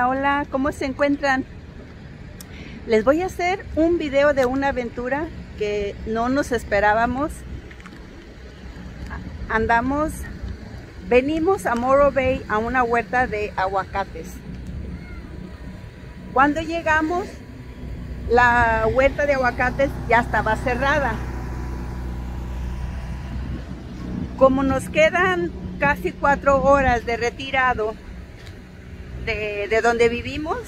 Hola, ¿cómo se encuentran? Les voy a hacer un video de una aventura que no nos esperábamos. Andamos, venimos a Morro Bay a una huerta de aguacates. Cuando llegamos, la huerta de aguacates ya estaba cerrada. Como nos quedan casi cuatro horas de retirado, de, donde vivimos.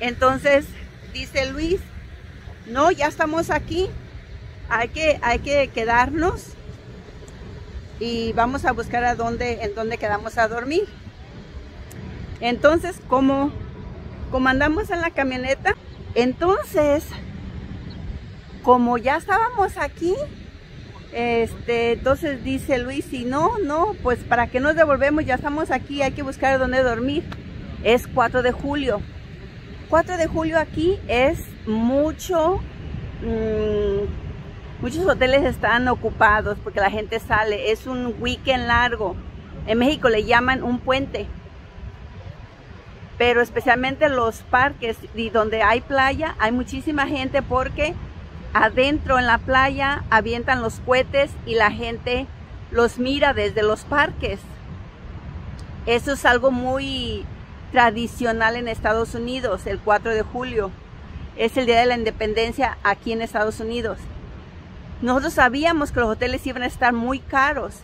Entonces dice Luis, no, ya estamos aquí, hay que, hay que quedarnos y vamos a buscar a dónde, en dónde quedamos a dormir. Entonces, como, como andamos en la camioneta, entonces, como ya estábamos aquí, este, entonces dice Luis, si no, no, pues para que nos devolvemos, ya estamos aquí, hay que buscar dónde dormir. Es 4 de julio. 4 de julio aquí es mucho, mmm, muchos hoteles están ocupados porque la gente sale, es un weekend largo. En México le llaman un puente. Pero especialmente los parques y donde hay playa, hay muchísima gente porque adentro en la playa avientan los cohetes y la gente los mira desde los parques. Eso es algo muy tradicional en Estados Unidos, el 4 de julio. Es el Día de la Independencia aquí en Estados Unidos. Nosotros sabíamos que los hoteles iban a estar muy caros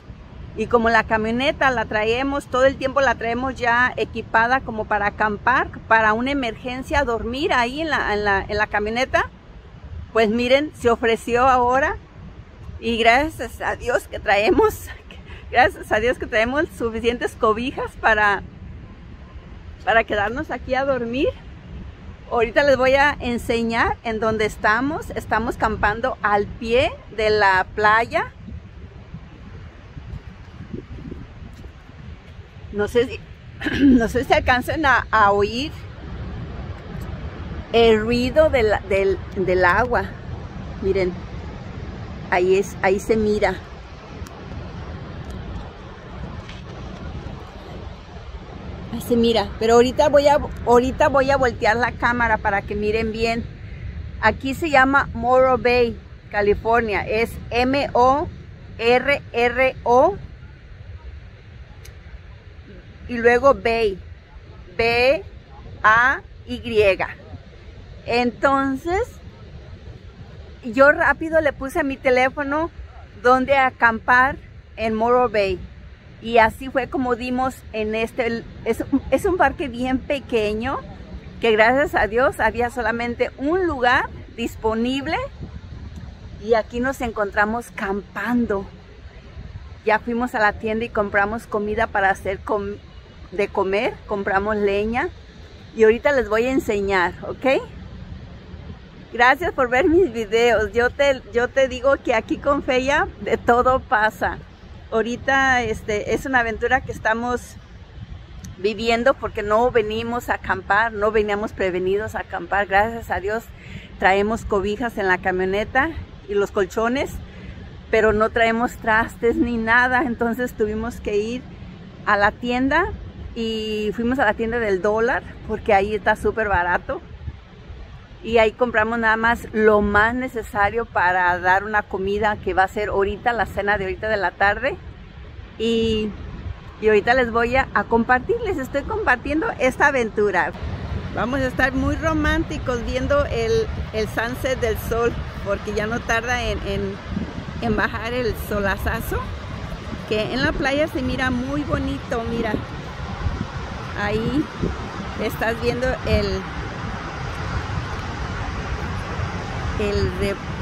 y como la camioneta la traemos, todo el tiempo la traemos ya equipada como para acampar, para una emergencia, dormir ahí en la, en la, en la camioneta, pues miren, se ofreció ahora y gracias a Dios que traemos, gracias a Dios que traemos suficientes cobijas para, para quedarnos aquí a dormir. Ahorita les voy a enseñar en dónde estamos. Estamos campando al pie de la playa. No sé si, no sé si alcancen a, a oír el ruido del, del, agua. Miren, ahí, es, ahí se mira. Ahí se mira, pero ahorita voy a, ahorita voy a voltear la cámara para que miren bien. Aquí se llama Morro Bay, California. Es M-O-R-R-O y luego Bay. B-A-Y. Entonces, yo rápido le puse a mi teléfono donde acampar en Morro Bay. Y así fue como dimos en este, es, es un parque bien pequeño, que gracias a Dios había solamente un lugar disponible. Y aquí nos encontramos campando. Ya fuimos a la tienda y compramos comida para hacer de comer, compramos leña. Y ahorita les voy a enseñar, ¿ok? Gracias por ver mis videos. Yo te, yo te digo que aquí con Feya de todo pasa. Ahorita este, es una aventura que estamos viviendo porque no venimos a acampar, no veníamos prevenidos a acampar. Gracias a Dios traemos cobijas en la camioneta y los colchones, pero no traemos trastes ni nada. Entonces tuvimos que ir a la tienda y fuimos a la tienda del dólar porque ahí está súper barato y ahí compramos nada más lo más necesario para dar una comida que va a ser ahorita, la cena de ahorita de la tarde. Y, y ahorita les voy a, compartir, les estoy compartiendo esta aventura. Vamos a estar muy románticos viendo el, el sunset del sol, porque ya no tarda en, en, en bajar el solazazo, que en la playa se mira muy bonito, mira. Ahí estás viendo el,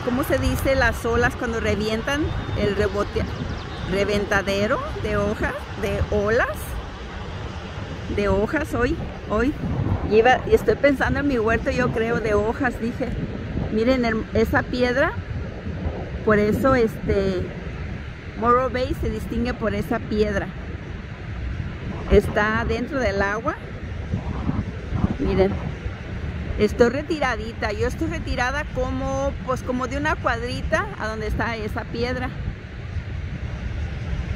¿cómo se dice? Las olas cuando revientan, el rebote, reventadero de hojas, de olas, de hojas hoy, hoy. Y, estoy pensando en mi huerto, yo creo, de hojas, dije, miren esa piedra, por eso este Morro Bay se distingue por esa piedra. Está dentro del agua. Miren, Estoy retiradita, yo estoy retirada como, pues como de una cuadrita a donde está esa piedra.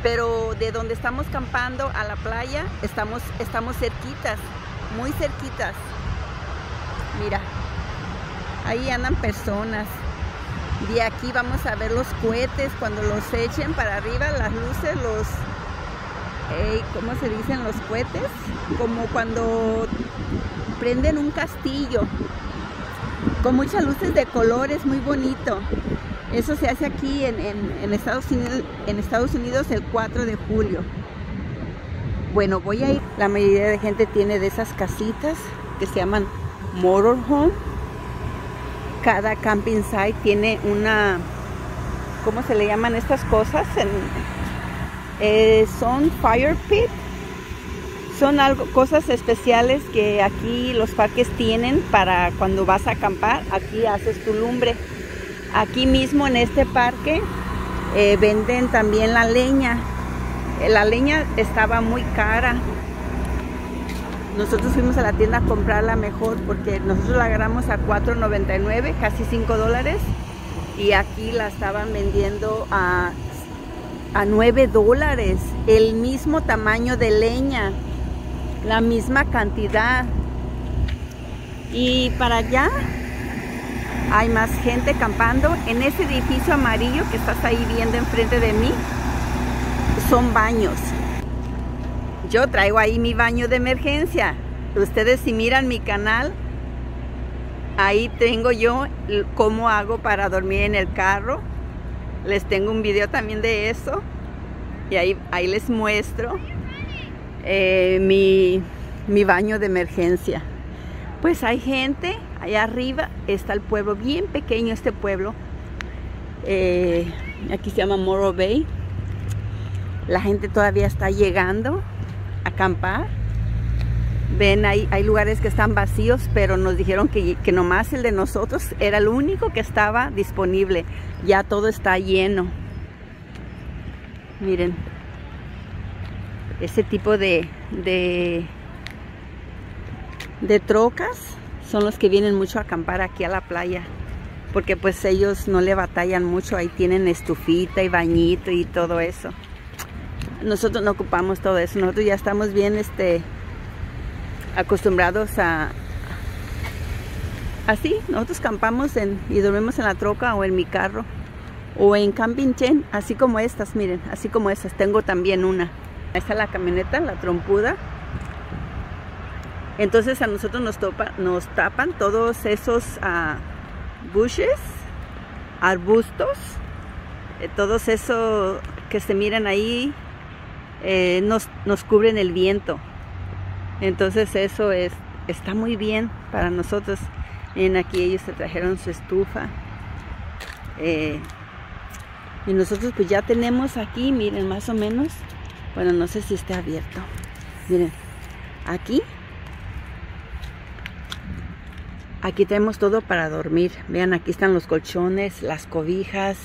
pero de donde estamos campando a la playa estamos, estamos cerquitas, muy cerquitas. Mira, ahí andan personas. De aquí vamos a ver los cohetes cuando los echen para arriba, las luces, los, ¿cómo se dicen los cohetes? Como cuando prenden un castillo con muchas luces de colores, muy bonito. Eso se hace aquí en, Estados Unidos, en Estados Unidos el 4 de julio. Bueno, voy a ir. La mayoría de gente tiene de esas casitas que se llaman motorhome. Cada camping site tiene una, ¿cómo se le llaman estas cosas? Eh, son fire pit. Son algo, cosas especiales que aquí los parques tienen para cuando vas a acampar. Aquí haces tu lumbre. Aquí mismo en este parque eh, venden también la leña. Eh, la leña estaba muy cara. Nosotros fuimos a la tienda a comprarla mejor porque nosotros la agarramos a $4.99, casi 5 dólares. Y aquí la estaban vendiendo a, a 9 dólares. El mismo tamaño de leña. La misma cantidad. Y para allá hay más gente campando. En ese edificio amarillo que estás ahí viendo enfrente de mí, son baños. Yo traigo ahí mi baño de emergencia. Ustedes si miran mi canal, ahí tengo yo cómo hago para dormir en el carro. Les tengo un video también de eso. Y ahí, ahí les muestro eh, mi, mi baño de emergencia. Pues hay gente Allá arriba está el pueblo, bien pequeño este pueblo. Eh, aquí se llama Morro Bay. La gente todavía está llegando a acampar. Ven, hay, hay lugares que están vacíos, pero nos dijeron que, que nomás el de nosotros era el único que estaba disponible. Ya todo está lleno. Miren, ese tipo de, de, trocas son los que vienen mucho a acampar aquí a la playa. Porque pues ellos no le batallan mucho, ahí tienen estufita y bañito y todo eso. Nosotros no ocupamos todo eso, nosotros ya estamos bien este, acostumbrados a... Así, nosotros campamos en, y dormimos en la troca o en mi carro o en camping chain, así como estas, miren, así como estas, tengo también una. Ahí está la camioneta, la trompuda, entonces a nosotros nos, nos tapan todos esos uh, bushes, arbustos, eh, todos esos que se miran ahí eh, nos, nos, cubren el viento. Entonces eso es, está muy bien para nosotros. Miren aquí ellos se trajeron su estufa. Eh, y nosotros pues ya tenemos aquí, miren más o menos. Bueno, no sé si está abierto. Miren, aquí Aquí tenemos todo para dormir. Vean, aquí están los colchones, las cobijas.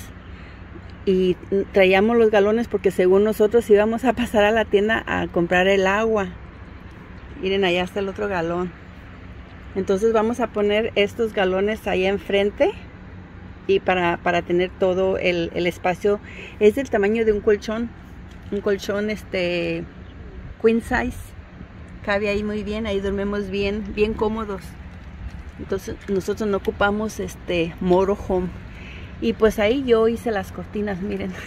Y traíamos los galones porque según nosotros íbamos a pasar a la tienda a comprar el agua. Miren, allá está el otro galón. Entonces vamos a poner estos galones ahí enfrente. Y para, para tener todo el, espacio. Es del tamaño de un colchón. Un colchón este queen size. Cabe ahí muy bien. Ahí dormimos bien, bien cómodos. Entonces nosotros no ocupamos este moro home. Y pues ahí yo hice las cortinas, miren.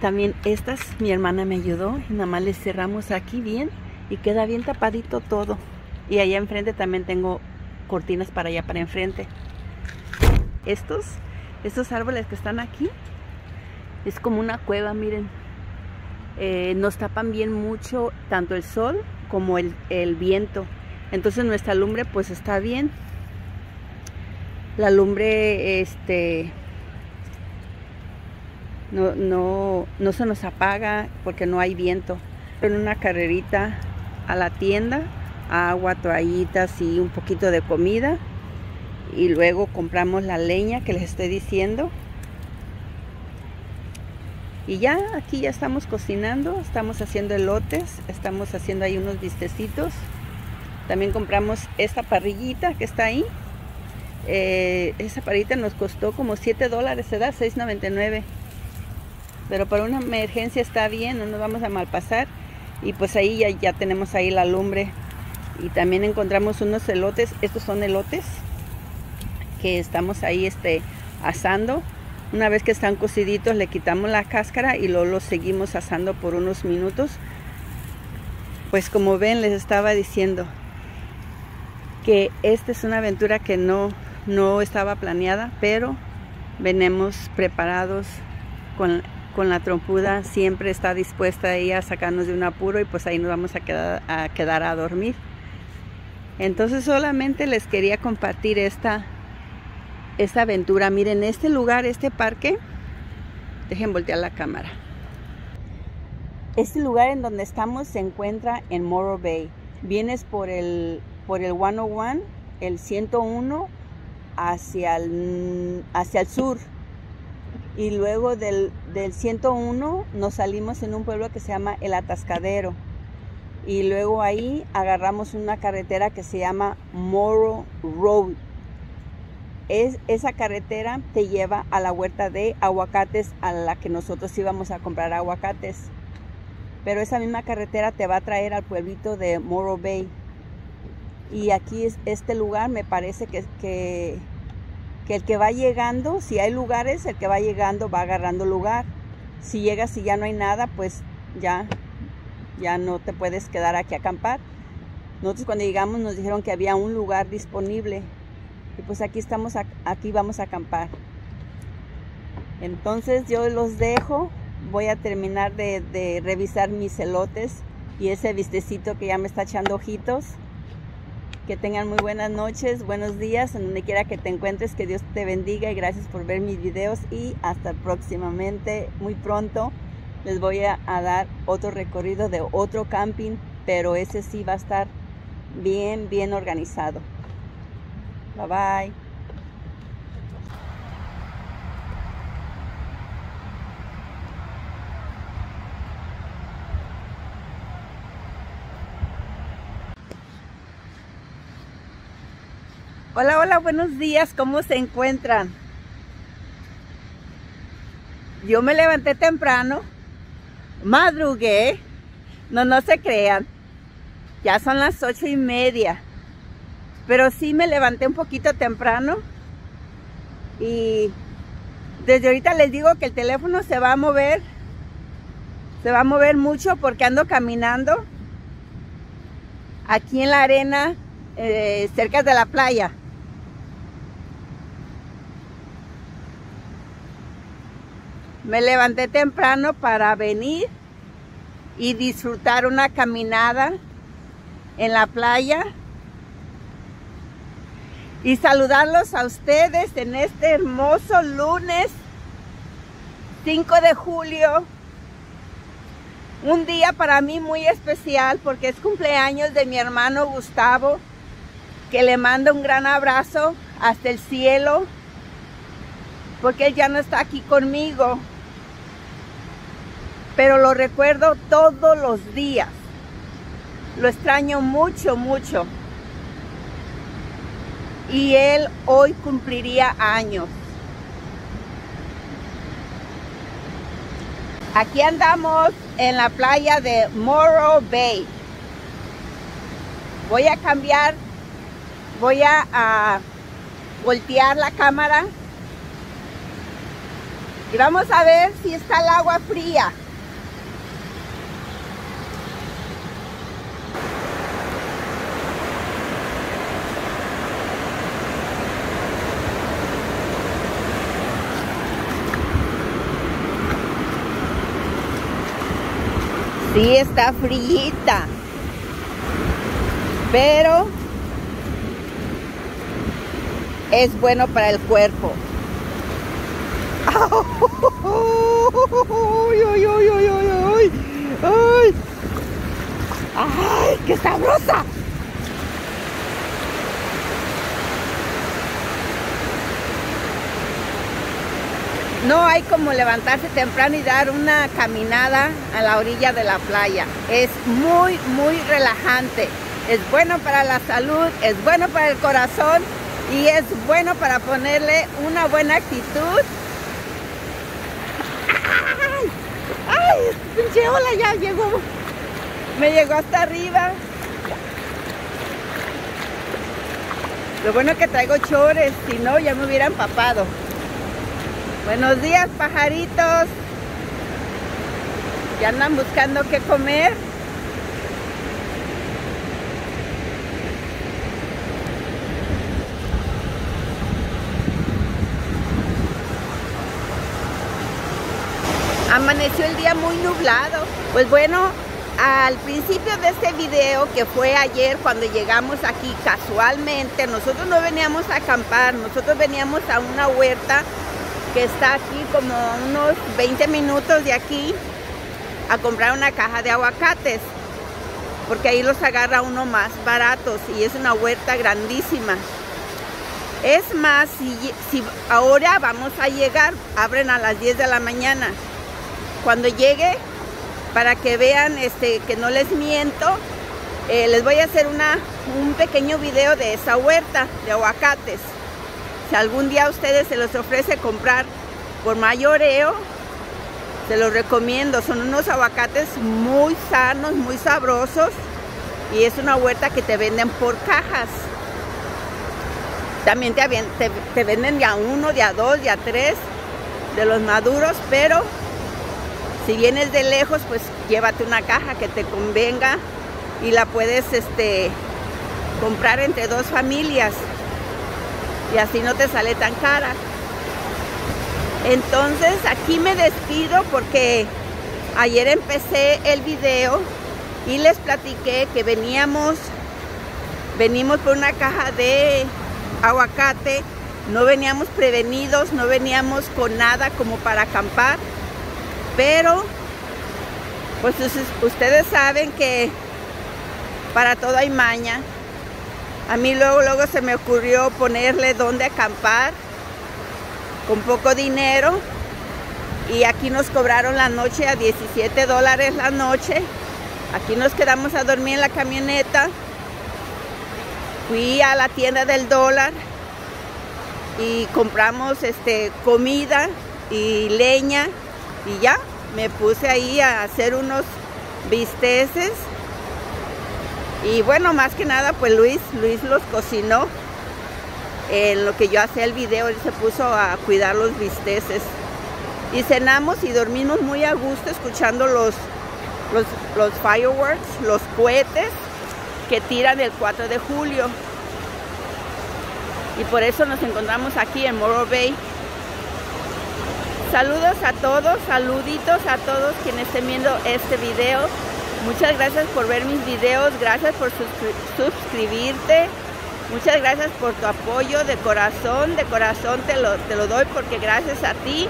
También estas mi hermana me ayudó y nada más les cerramos aquí bien y queda bien tapadito todo. Y allá enfrente también tengo cortinas para allá para enfrente. Estos, estos árboles que están aquí, es como una cueva, miren. Eh, nos tapan bien mucho tanto el sol como el, el viento. Entonces nuestra lumbre pues está bien. La lumbre este no, no, no se nos apaga porque no hay viento. En una carrerita a la tienda, agua, toallitas y un poquito de comida. Y luego compramos la leña que les estoy diciendo. Y ya aquí ya estamos cocinando, estamos haciendo elotes, estamos haciendo ahí unos vistecitos. También compramos esta parrillita que está ahí. Eh, esa parrillita nos costó como 7 dólares, se da 6.99. pero para una emergencia está bien, no nos vamos a malpasar. Y pues ahí ya, ya tenemos ahí la lumbre. Y también encontramos unos elotes, estos son elotes que estamos ahí este, asando. Una vez que están cociditos le quitamos la cáscara y luego los seguimos asando por unos minutos. Pues como ven les estaba diciendo que esta es una aventura que no, no estaba planeada, pero venimos preparados con, la trompuda, siempre está dispuesta ella a sacarnos de un apuro y pues ahí nos vamos a quedar a, quedar a dormir. Entonces solamente les quería compartir esta, esta aventura. Miren, este lugar, este parque, dejen voltear la cámara. Este lugar en donde estamos se encuentra en Morro Bay. Vienes por el, por el 101, el 101 hacia el, hacia el sur. Y luego del, del 101 nos salimos en un pueblo que se llama El Atascadero. Y luego ahí agarramos una carretera que se llama Morro Road. Es, esa carretera te lleva a la huerta de aguacates a la que nosotros íbamos a comprar aguacates. Pero esa misma carretera te va a traer al pueblito de Morro Bay. Y aquí es este lugar me parece que, que, el que va llegando, si hay lugares, el que va llegando va agarrando lugar. Si llegas y ya no hay nada, pues ya, ya no te puedes quedar aquí a acampar. Nosotros cuando llegamos nos dijeron que había un lugar disponible. Y pues aquí estamos, aquí vamos a acampar. Entonces yo los dejo. Voy a terminar de, revisar mis elotes y ese vistecito que ya me está echando ojitos. Que tengan muy buenas noches, buenos días, en donde quiera que te encuentres, que Dios te bendiga y gracias por ver mis videos y hasta próximamente, muy pronto les voy a, dar otro recorrido de otro camping, pero ese sí va a estar bien, bien organizado. Bye bye. Hola, hola, buenos días, ¿cómo se encuentran? Yo me levanté temprano, madrugué, no, no se crean, ya son las ocho y media, pero sí me levanté un poquito temprano y desde ahorita les digo que el teléfono se va a mover, se va a mover mucho porque ando caminando aquí en la arena eh, cerca de la playa. Me levanté temprano para venir y disfrutar una caminada en la playa y saludarlos a ustedes en este hermoso lunes 5 de julio. Un día para mí muy especial porque es cumpleaños de mi hermano Gustavo, que le mando un gran abrazo hasta el cielo, porque él ya no está aquí conmigo pero lo recuerdo todos los días. Lo extraño mucho, mucho. Y él hoy cumpliría años. Aquí andamos en la playa de Morro Bay. Voy a cambiar, voy a, a voltear la cámara y vamos a ver si está el agua fría. Sí está frita. Pero es bueno para el cuerpo. ¡Ay, ay, ay, ay, ay! ¡Ay, qué sabrosa! No hay como levantarse temprano y dar una caminada a la orilla de la playa. Es muy, muy relajante. Es bueno para la salud, es bueno para el corazón y es bueno para ponerle una buena actitud. ¡Ay! Pinche ola ya llegó. Me llegó hasta arriba. Lo bueno que traigo chores, si no ya me hubiera empapado. Buenos días, pajaritos. Ya andan buscando qué comer. Amaneció el día muy nublado. Pues bueno, al principio de este video, que fue ayer cuando llegamos aquí casualmente, nosotros no veníamos a acampar, nosotros veníamos a una huerta que está aquí como unos 20 minutos de aquí a comprar una caja de aguacates porque ahí los agarra uno más baratos y es una huerta grandísima. Es más, si, si ahora vamos a llegar, abren a las 10 de la mañana. Cuando llegue, para que vean este, que no les miento, eh, les voy a hacer una, un pequeño video de esa huerta de aguacates. Si algún día a ustedes se les ofrece comprar por mayoreo, se los recomiendo. Son unos aguacates muy sanos, muy sabrosos y es una huerta que te venden por cajas. También te, te, te venden de a uno, de a dos, de a tres de los maduros, pero si vienes de lejos, pues llévate una caja que te convenga y la puedes este, comprar entre dos familias y así no te sale tan cara. Entonces aquí me despido porque ayer empecé el video y les platiqué que veníamos, venimos por una caja de aguacate, no veníamos prevenidos, no veníamos con nada como para acampar pero, pues ustedes saben que para todo hay maña. A mí luego, luego se me ocurrió ponerle dónde acampar con poco dinero. Y aquí nos cobraron la noche a 17 dólares la noche. Aquí nos quedamos a dormir en la camioneta. Fui a la tienda del dólar y compramos este, comida y leña y ya me puse ahí a hacer unos bisteces y bueno más que nada pues Luis Luis los cocinó. En lo que yo hacía el video él se puso a cuidar los bisteces. Y cenamos y dormimos muy a gusto escuchando los los, los fireworks los cohetes que tiran el 4 de julio. Y por eso nos encontramos aquí en Morro Bay. Saludos a todos, saluditos a todos quienes estén viendo este video. Muchas gracias por ver mis videos, gracias por suscribirte. Muchas gracias por tu apoyo de corazón, de corazón te lo, te lo doy porque gracias a ti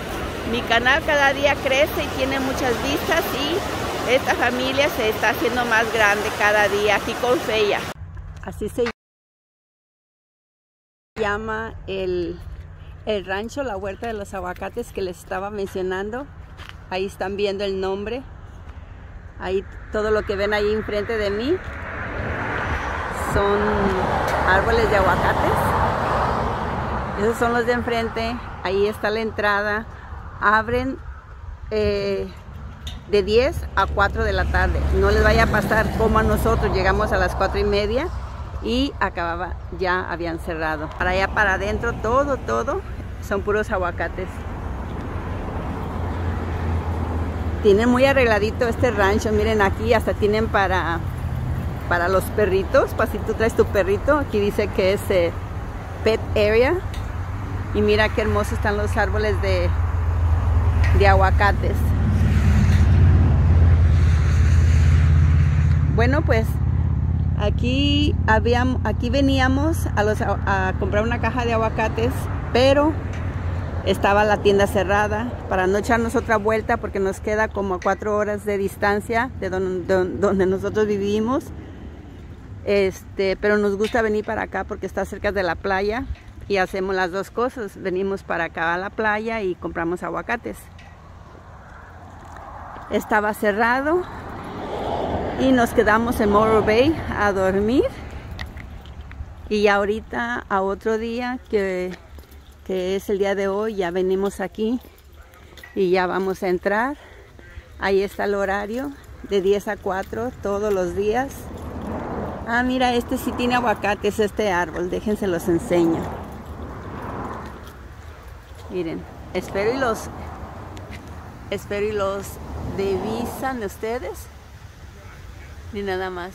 mi canal cada día crece y tiene muchas vistas y esta familia se está haciendo más grande cada día aquí con Feya. Así se llama el el rancho, la huerta de los aguacates que les estaba mencionando. Ahí están viendo el nombre. Ahí todo lo que ven ahí enfrente de mí son árboles de aguacates. Esos son los de enfrente. Ahí está la entrada. Abren eh, de 10 a 4 de la tarde. No les vaya a pasar como a nosotros. Llegamos a las 4 y media y acababa, ya habían cerrado. Para allá, para adentro, todo, todo, son puros aguacates. Tienen muy arregladito este rancho, miren aquí hasta tienen para, para los perritos, para si tú traes tu perrito, aquí dice que es eh, pet area. Y mira qué hermosos están los árboles de, de aguacates. Bueno, pues Aquí, habíamos, aquí veníamos a, comprar una caja de aguacates, pero estaba la tienda cerrada para no echarnos otra vuelta porque nos queda como a cuatro horas de distancia de donde, nosotros vivimos. Este, pero nos gusta venir para acá porque está cerca de la playa y hacemos las dos cosas. Venimos para acá a la playa y compramos aguacates. Estaba cerrado, y nos quedamos en Morro Bay a dormir y ahorita a otro día que, es el día de hoy ya venimos aquí y ya vamos a entrar Ahí está el horario de 10 a 4 todos los días. Ah, mira, este sí tiene aguacates, este árbol. Déjense los enseño. Miren, espero y los espero y los divisan ustedes. Ni nada más.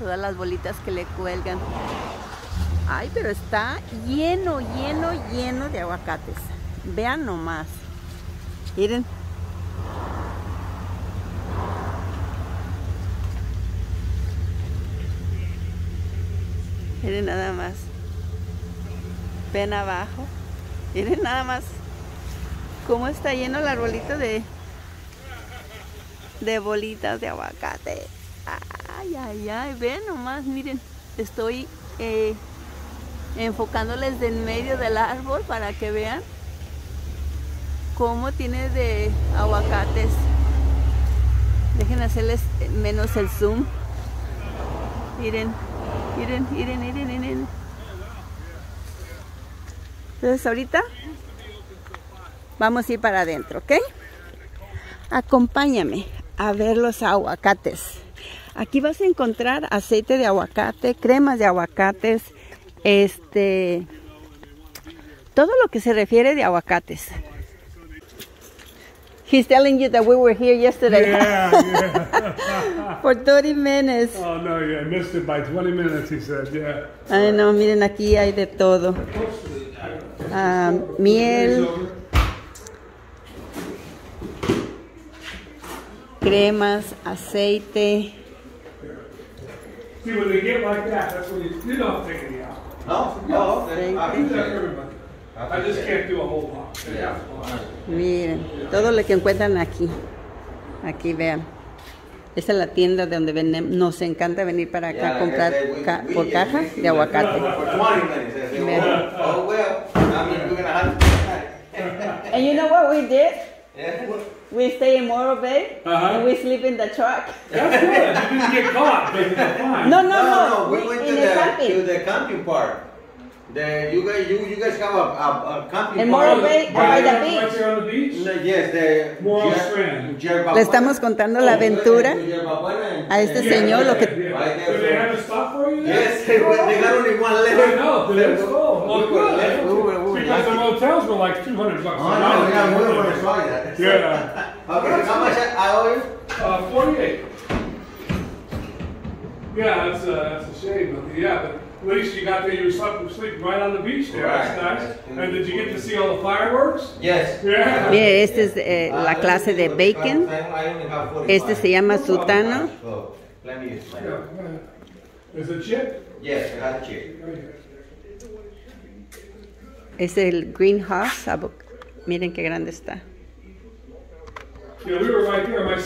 Todas las bolitas que le cuelgan. Ay, pero está lleno, lleno, lleno de aguacates. Vean nomás. Miren. Miren nada más. Ven abajo. Miren nada más cómo está lleno el arbolito de, de bolitas de aguacate. Ay, ay, ay. Ven nomás, miren. Estoy eh, enfocándoles de en medio del árbol para que vean cómo tiene de aguacates. Dejen hacerles menos el zoom. Miren, miren, miren, miren, miren. Entonces ahorita vamos a ir para adentro, ¿ok? Acompáñame a ver los aguacates. Aquí vas a encontrar aceite de aguacate, cremas de aguacates, este, todo lo que se refiere de aguacates. He's telling you that we were here yesterday. Yeah, yeah. For 30 minutes. oh no, yeah, I missed it by 20 minutes. He said, yeah. Ay, no, miren, aquí hay de todo. Ah, miel, cremas, aceite. See, when they get like that, that's when you, you don't take any out. No? No, okay. I I do that for appreciate it. everybody. I just can't do a whole lot. Yeah. Miren, todo lo que encuentran aquí. Aquí vean. Esta es la tienda de donde venden. Nos encanta venir para acá a Yeah, comprar we- ca- we por just- caja we- de aguacate. For 20 minutes. I said, Man. oh, oh, well, I mean, we're gonna have And you know what we did? Yeah. We stay in Morro Bay Uh-huh. and we sleep in the truck. That's good. You didn't get caught. But it's fine. No, no, No, no. no, we went to in the, to the camping park. The, you guys, you, you guys have a, a, a camping In park. Morro Bay, Right by the there- beach. Right there on the beach? No, Yes, the. Morro Strand. Le estamos contando la aventura Buena and- a este Yeah, señor lo que yeah. Right there, Do they so- have a stop for you there? Yes, they got only one left. I know, let's go. Oh, were good. left- we were- we were Because the lucky. were like 200 bucks a Oh, night. no, yeah, we were sorry that. Yeah. Okay, how much I I owe you? Uh, 48. Yeah, that's a, that's a shame, but yeah, but at least you got there, you were slept, sleeping right on the beach there, that's Right. nice. And did you get to see all the fireworks? Yes. Yeah. Mire, esta es eh, la clase de bacon. Este se llama sutano. So, let me use Yeah, Is it chip? Yes, I got a chip. Es el greenhouse. avo- Miren qué grande está.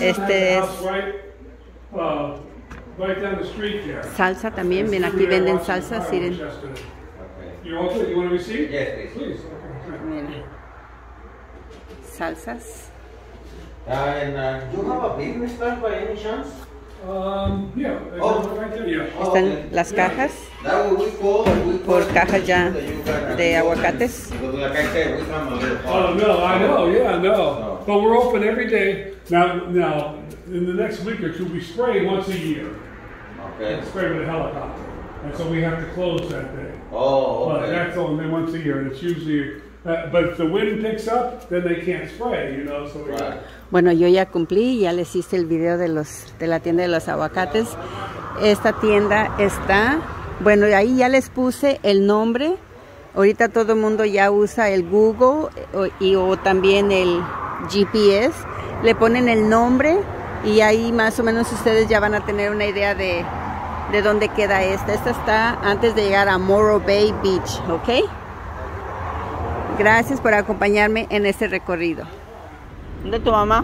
Este es- uh. Salsa también. Ven, aquí venden fireworks Miren. Salsas. Uh, and uh, you have a business card by any chance? Um, yeah, Oh. right there, yeah. Oh, Están okay. las cajas. That way we call, we Por call cajas ya that you got- de aguacates. Because like I said, we come a little Oh, far. no, I know, yeah, I know. No. But we're open every day. Now, now, in the next week or two, we spray once a year. Okay. Spray with a helicopter. And so we have to close that day. Oh, But okay. that's only once a year, and it's usually, but if the wind picks up, then they can't spray, you know, so we Right. Bueno, yo ya cumplí, ya les hice el video de los de la tienda de los aguacates. Esta tienda está, bueno, ahí ya les puse el nombre. Ahorita todo el mundo ya usa el Google o, y o también el GPS. Le ponen el nombre y ahí más o menos ustedes ya van a tener una idea de, de dónde queda esta. Esta está antes de llegar a Morro Bay Beach, ¿ok? Gracias por acompañarme en este recorrido. ¿Dónde tu mamá?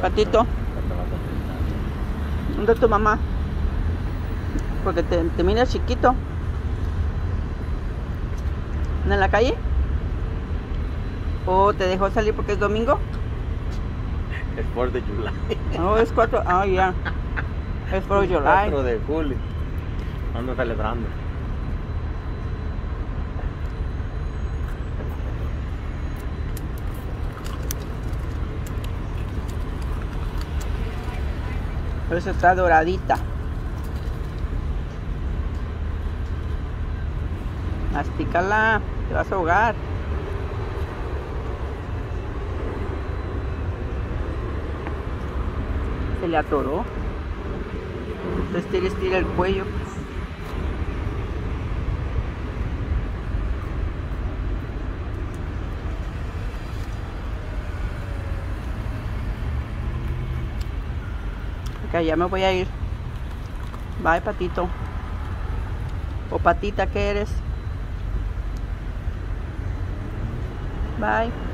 Patito. ¿Dónde tu mamá? Porque te, te mira chiquito. ¿Anda en la calle? ¿O te dejó salir porque es domingo? Es por de July. No, es 4. Ah, ya. Es por July. 4 de julio. Ando celebrando. Por eso está doradita. Mastícala, te vas a ahogar. Se le atoró. Entonces tira, estira el cuello. Ok, ya me voy a ir. Bye, patito. O patita que eres. Bye.